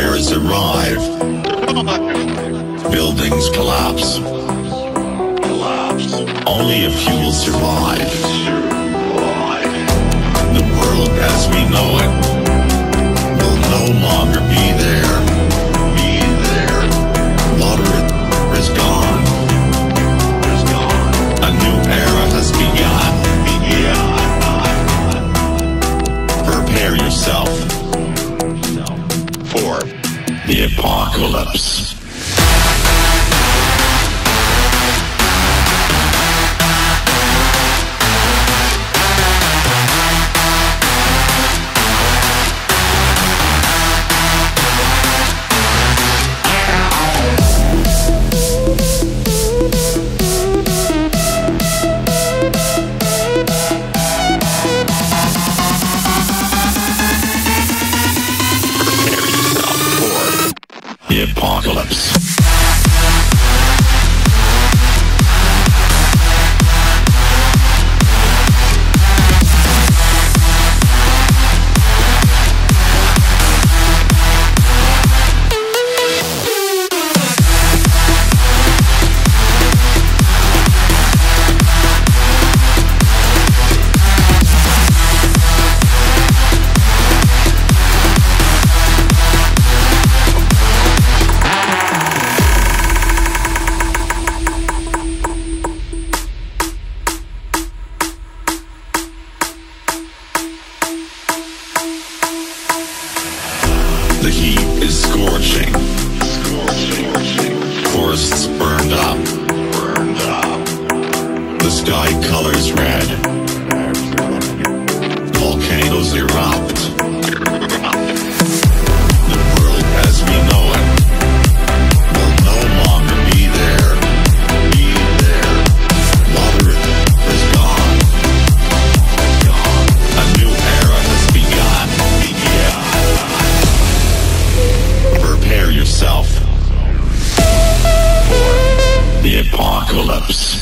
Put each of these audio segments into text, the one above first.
Fires arrive. Buildings collapse. Only a few will survive. The world as we know it will no longer be there. Apocalypse. Apocalypse.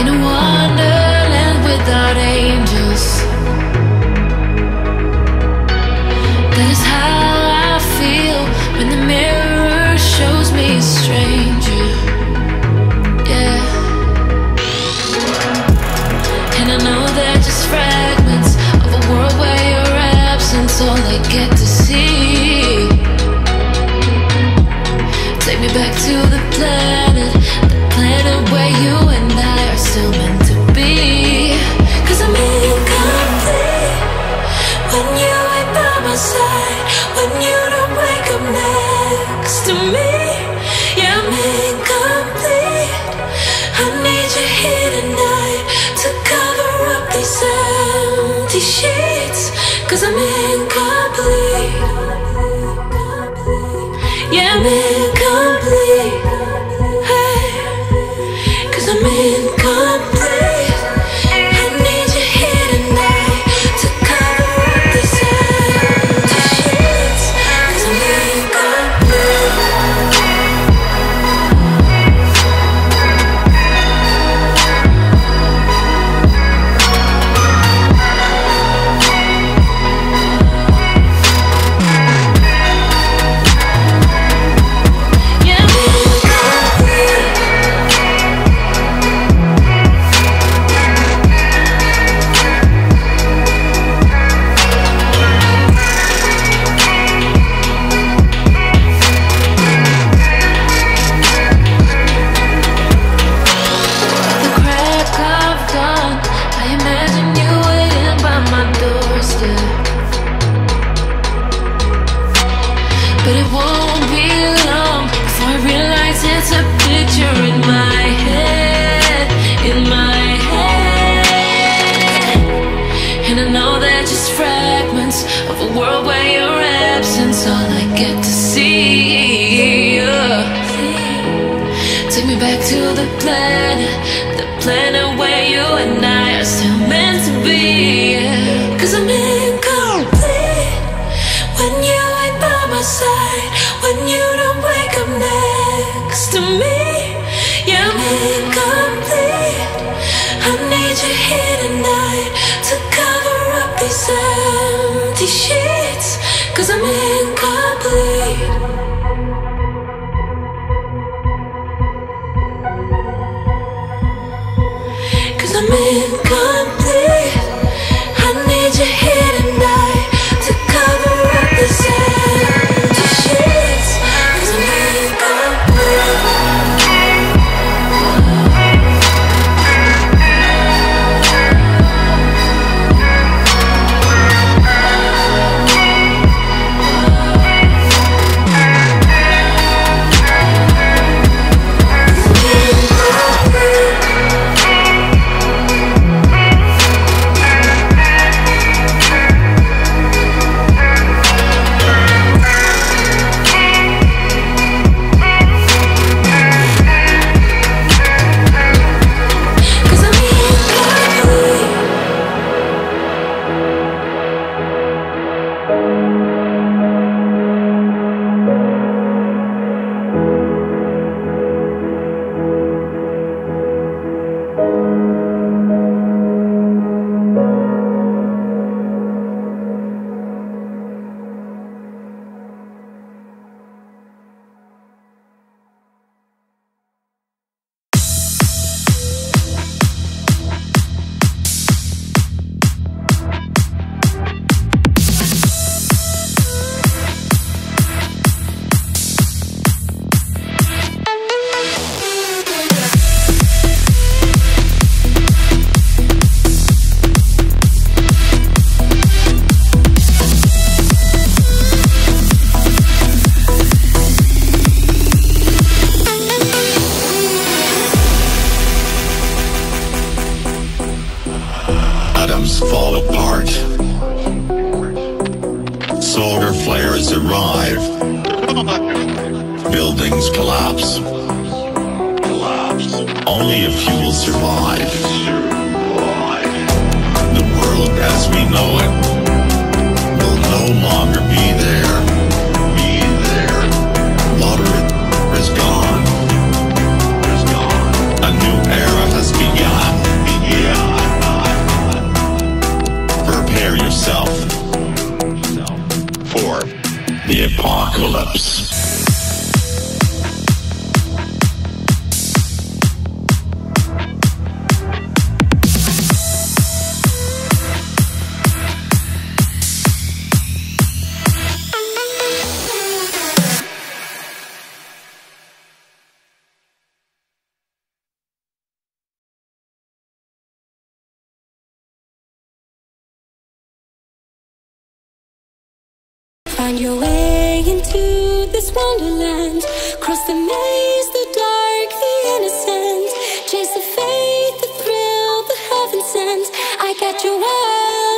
In a wonderland without angels. That is how I feel when the mirror shows me a stranger. Yeah. And I know they're just fragments of a world where your absence get to me. Yeah, I'm incomplete. I need you here tonight to cover up these empty sheets. Cause I'm incomplete. Yeah, I'm the planet, the planet where you and I are still meant to be. Cause I'm incomplete when you ain't by my side, when you don't wake up next to me. Yeah, I'm incomplete. I need you here tonight to cover up these empty sheets. Cause I'm incomplete. Fall apart. Solar flares arrive. Buildings collapse. Only a few will survive. The world as we know it will no longer be there. Find your way into this wonderland. Cross the maze, the dark, the innocent. Chase the faith, the thrill, the heaven sent. I got your world